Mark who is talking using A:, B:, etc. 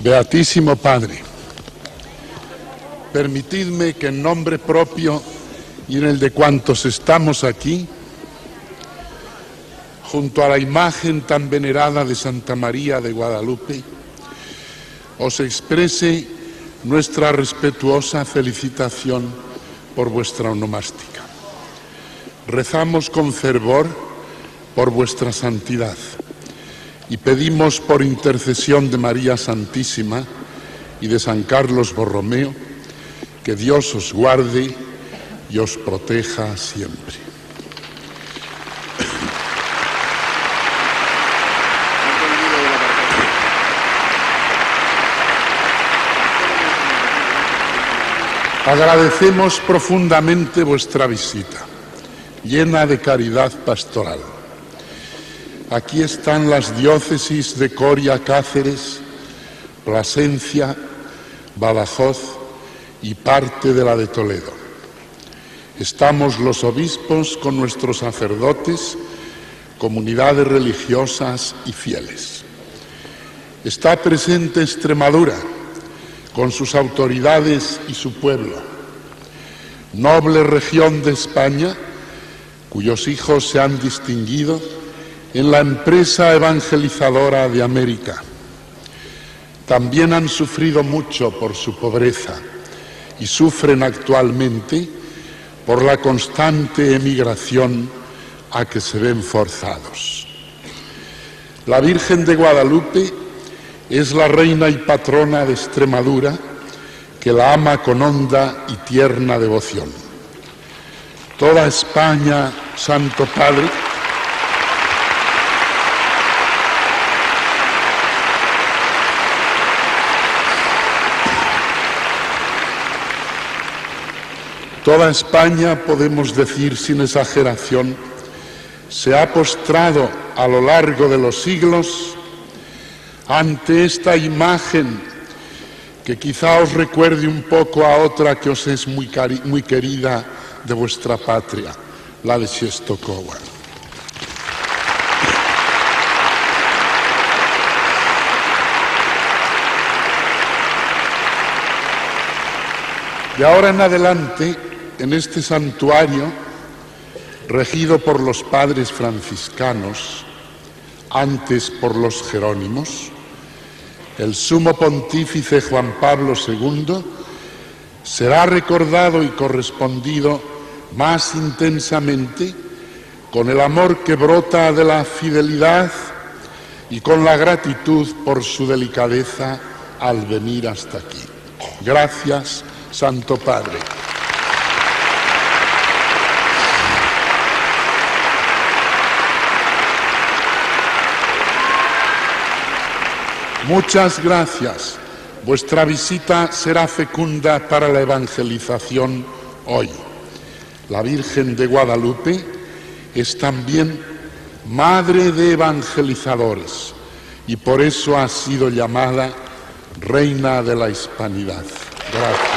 A: Beatísimo Padre, permitidme que en nombre propio y en el de cuantos estamos aquí, junto a la imagen tan venerada de Santa María de Guadalupe, os exprese nuestra respetuosa felicitación por vuestra onomástica. Rezamos con fervor por vuestra santidad y pedimos por intercesión de María Santísima y de San Carlos Borromeo que Dios os guarde y os proteja siempre. Agradecemos profundamente vuestra visita, llena de caridad pastoral. Aquí están las diócesis de Coria, Cáceres, Plasencia, Badajoz y parte de la de Toledo. Estamos los obispos con nuestros sacerdotes, comunidades religiosas y fieles. Está presente Extremadura con sus autoridades y su pueblo, noble región de España cuyos hijos se han distinguido en la empresa evangelizadora de América. También han sufrido mucho por su pobreza y sufren actualmente por la constante emigración a que se ven forzados. La Virgen de Guadalupe es la reina y patrona de Extremadura que la ama con honda y tierna devoción. Toda España, Santo Padre, Toda España, podemos decir sin exageración, se ha postrado a lo largo de los siglos ante esta imagen que quizá os recuerde un poco a otra que os es muy, muy querida de vuestra patria, la de Czestochowa. De ahora en adelante, en este santuario, regido por los padres franciscanos, antes por los jerónimos, el sumo pontífice Juan Pablo II será recordado y correspondido más intensamente con el amor que brota de la fidelidad y con la gratitud por su delicadeza al venir hasta aquí. Gracias, Santo Padre. Muchas gracias. Vuestra visita será fecunda para la evangelización hoy. La Virgen de Guadalupe es también madre de evangelizadores y por eso ha sido llamada Reina de la Hispanidad. Gracias.